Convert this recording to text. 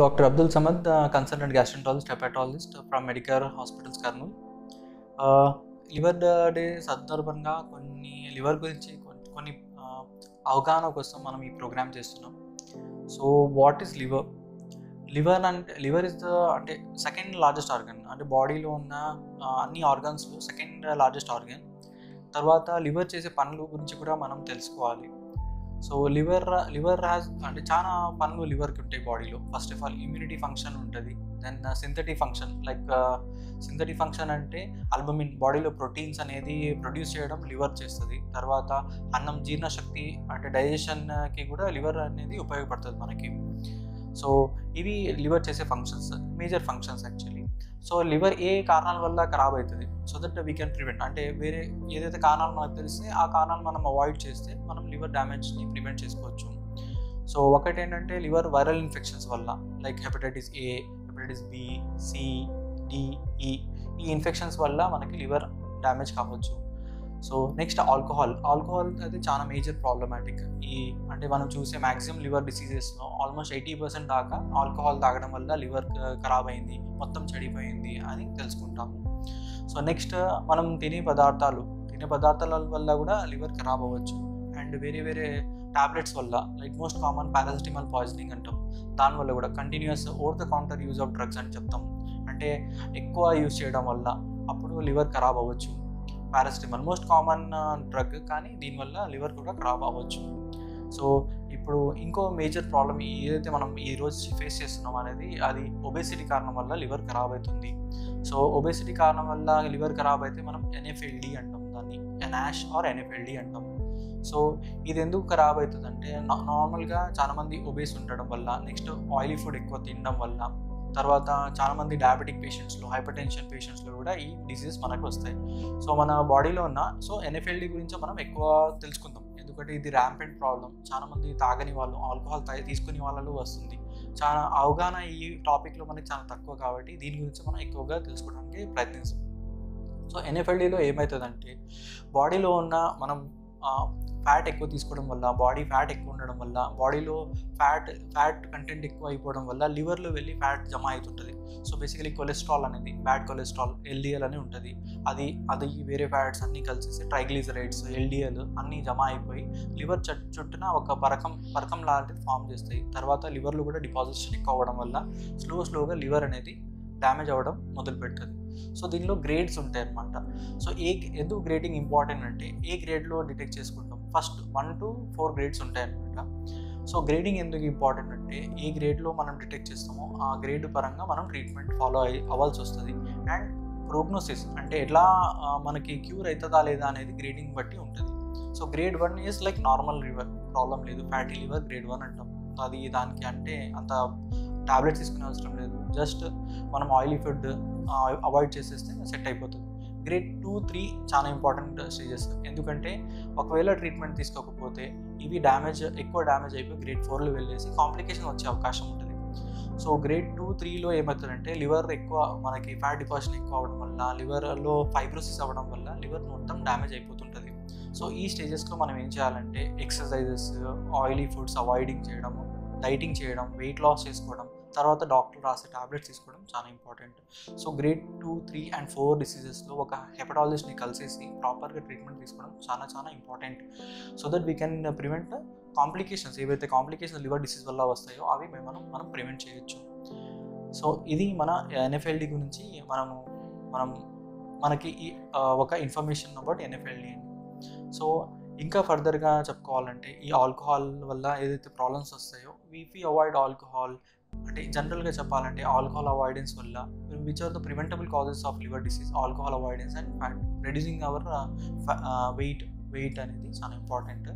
Dr. Abdul Samad, uh, consultant gastroenterologist, hepatologist from hospitals Hospitals, liver day uh, uh, సందర్భంగా కొన్ని liver గురించి కొన్ని కొన్ని అవగాహన కోసం మనం ఈ ప్రోగ్రామ్ చేస్తున్నాం. So what is liver liver అంటే లివర్ ఇస్ ద అంటే సెకండ్ లార్జెస్ట్ ఆర్గన్ అంటే బాడీలో ఉన్న అన్ని ఆర్గన్స్లో సెకండ్ లార్జెస్ట్ ఆర్గన్ తర్వాత లివర్ చేసే పనుల గురించి కూడా మనం తెలుసుకోవాలి. సో లివర్ లివర్ హ్యాస్ అంటే చాలా పనులు లివర్కి ఉంటాయి బాడీలో. First of all immunity function ఉంటుంది. Then synthetic function like synthetic function అంటే అల్బమిన్ బాడీలో ప్రోటీన్స్ అనేది ప్రొడ్యూస్ చేయడం లివర్ చేస్తుంది. తర్వాత అన్నం జీర్ణశక్తి అంటే డైజెషన్కి కూడా లివర్ అనేది ఉపయోగపడుతుంది మనకి. సో ఇవి లివర్ చేసే functions major functions actually so liver ఏ కారణాల వల్ల ఖరాబ్ అవుతుంది? So that we can prevent అంటే వేరే ఏదైతే కారణాలు మనకు తెలిస్తే ఆ కారణాలు మనం అవాయిడ్ చేస్తే మనం లివర్ డ్యామేజ్ని ప్రివెంట్ చేసుకోవచ్చు. సో ఒకటి ఏంటంటే లివర్ వైరల్ ఇన్ఫెక్షన్స్ వల్ల like hepatitis A hepatitis B C D E ఈ ఇన్ఫెక్షన్స్ వల్ల మనకి లివర్ డ్యామేజ్ కావచ్చు. సో నెక్స్ట్ ఆల్కహాల్ ఆల్కహాల్ అయితే చాలా మేజర్ ప్రాబ్లమాటిక్ ఈ అంటే మనం చూసే మ్యాక్సిమం లివర్ డిసీజెస్లో ఆల్మోస్ట్ ఎయిటీ పర్సెంట్ దాకా ఆల్కహాల్ తాగడం వల్ల లివర్ uh, ఖరాబ్ అయింది మొత్తం చెడిపోయింది అని తెలుసుకుంటాము. సో నెక్స్ట్ మనం తినే పదార్థాలు తినే పదార్థాల వల్ల కూడా లివర్ ఖరాబ్ అవ్వచ్చు అండ్ వేరే వేరే టాబ్లెట్స్ వల్ల like most common paracetamol poisoning అంటాం. దానివల్ల కూడా continuous over the counter use of drugs అని చెప్తాం. అంటే ఎక్కువ యూజ్ చేయడం వల్ల అప్పుడు లివర్ ఖరాబ్ అవ్వచ్చు పారాసిటమాల్ మోస్ట్ కామన్ డ్రగ్ కానీ దీనివల్ల లివర్ కూడా ఖరాబ్ అవ్వచ్చు సో ఇప్పుడు ఇంకో మేజర్ ప్రాబ్లం ఏదైతే మనం ఈ రోజు ఫేస్ చేస్తున్నాం అనేది అది ఒబేసిటీ కారణం వల్ల లివర్ ఖరాబ్ అవుతుంది. సో ఒబేసిటీ కారణం వల్ల లివర్ ఖరాబ్ అయితే మనం ఎన్ఎఫ్ఎల్డి అంటాం దాన్ని. ఎనాష్ ఆర్ ఎన్ఎఫ్ఎల్డి అంటాం. సో ఇది ఎందుకు ఖరాబ్ అవుతుంది అంటే నార్మల్గా చాలామంది ఒబేస్ ఉండడం వల్ల నెక్స్ట్ ఆయిలీ ఫుడ్ ఎక్కువ తినడం వల్ల తర్వాత చాలామంది డయాబెటిక్ పేషెంట్స్లో హైపర్ టెన్షన్ పేషెంట్స్లో కూడా ఈ డిసీజ్ మనకు వస్తాయి. సో మన బాడీలో ఉన్న సో ఎన్ఎఫ్ఎల్డి గురించి మనం ఎక్కువ తెలుసుకుందాం. ఎందుకంటే ఇది ర్యాంపెంట్ ప్రాబ్లం చాలామంది తాగని వాళ్ళు ఆల్కహాల్ తీసుకునే వాళ్ళలో వస్తుంది. చాలా అవగాహన ఈ టాపిక్లో మనకి చాలా తక్కువ కాబట్టి దీని గురించి మనం ఎక్కువగా తెలుసుకోవడానికి ప్రయత్నిస్తాం. సో ఎన్ఎఫ్ఎల్డీలో ఏమవుతుందంటే బాడీలో ఉన్న మనం ఫ్యాట్ ఎక్కువ తీసుకోవడం వల్ల బాడీ ఫ్యాట్ ఎక్కువ ఉండడం వల్ల బాడీలో ఫ్యాట్ ఫ్యాట్ కంటెంట్ ఎక్కువ అయిపోవడం వల్ల లివర్లో వెళ్ళి ఫ్యాట్ జమ అవుతుంటుంది. సో బేసికలీ కొలెస్ట్రాల్ అనేది బ్యాడ్ కొలెస్ట్రాల్ ఎల్డిఎల్ అని ఉంటుంది. అది అది వేరే ఫ్యాట్స్ అన్నీ కలిసేసి ట్రైగ్లిజరైడ్స్ ఎల్డిఎల్ అన్నీ జమ అయిపోయి లివర్ చుట్టూన ఒక పరకం పరకం లాంటిది ఫామ్ చేస్తాయి. తర్వాత లివర్లో కూడా డిపాజిషన్ ఎక్కువ అవ్వడం వల్ల స్లో స్లోగా లివర్ అనేది డ్యామేజ్ అవ్వడం మొదలుపెడుతుంది. సో దీనిలో గ్రేడ్స్ ఉంటాయి అనమాట సో ఏ ఎందుకు గ్రేడింగ్ ఇంపార్టెంట్ అంటే ఏ గ్రేడ్లో డిటెక్ట్ చేసుకుంటాం? First one two four grades ఉంటాయి అనమాట సో గ్రేడింగ్ ఎందుకు ఇంపార్టెంట్ అంటే ఏ గ్రేడ్లో మనం డిటెక్ట్ చేస్తామో ఆ గ్రేడ్ పరంగా మనం ట్రీట్మెంట్ ఫాలో అయ్యి అవ్వాల్సి వస్తుంది. అండ్ ప్రోగ్నోసిస్ అంటే ఎట్లా మనకి క్యూర్ అవుతుందా లేదా అనేది గ్రేడింగ్ బట్టి ఉంటుంది. So grade one is like normal liver problem లేదు. ఫ్యాటీ లివర్ గ్రేడ్ వన్ అంటాం. అది దానికి అంటే అంత టాబ్లెట్స్ తీసుకునే అవసరం లేదు. జస్ట్ మనం ఆయిలీ ఫుడ్ అవాయిడ్ చేసేస్తే సెట్ అయిపోతుంది. గ్రేడ్ టూ త్రీ చాలా ఇంపార్టెంట్ స్టేజెస్. ఎందుకంటే ఒకవేళ ట్రీట్మెంట్ తీసుకోకపోతే ఇవి డ్యామేజ్ ఎక్కువ డ్యామేజ్ అయిపోయి గ్రేడ్ ఫోర్లో వెళ్ళేసి కాంప్లికేషన్ వచ్చే అవకాశం ఉంటుంది. సో గ్రేడ్ టూ త్రీలో ఏమవుతుందంటే లివర్ ఎక్కువ మనకి ఫ్యాట్ డిపాజిషన్ ఎక్కువ అవడం వల్ల లివర్లో ఫైబ్రోసిస్ అవ్వడం వల్ల లివర్ మొత్తం డ్యామేజ్ అయిపోతుంటుంది. సో ఈ స్టేజెస్లో మనం ఏం చేయాలంటే ఎక్సర్సైజెస్ ఆయిలీ ఫుడ్స్ అవాయిడింగ్ చేయడము డైటింగ్ చేయడం వెయిట్ లాస్ చేసుకోవడం తర్వాత డాక్టర్ రాసే టాబ్లెట్స్ తీసుకోవడం చాలా important. So grade two three and four డిసీజెస్లో ఒక హెపటాలజిస్ట్ని కలిసేసి ప్రాపర్గా ట్రీట్మెంట్ తీసుకోవడం చాలా చాలా important. So that we can prevent complications. ఏవైతే కాంప్లికేషన్స్ లివర్ డిసీజ్ వల్ల వస్తాయో అవి మనం మనం ప్రివెంట్ చేయొచ్చు. సో ఇది మన ఎన్ఎఫ్ఎల్డి గురించి మనము మనం మనకి ఈ ఒక ఇన్ఫర్మేషన్ అబౌట్ ఎన్ఎఫ్ఎల్డి అండి. సో ఇంకా ఫర్దర్గా చెప్పుకోవాలంటే ఈ ఆల్కహాల్ వల్ల ఏదైతే ప్రాబ్లమ్స్ వస్తాయో వీ అవాయిడ్ ఆల్కహాల్ అంటే జనరల్గా చెప్పాలంటే ఆల్కహాల్ అవాయిడెన్స్ వల్ల which are the preventable causes of liver disease alcohol avoidance and fat reducing our weight weight అనేది చాలా ఇంపార్టెంట్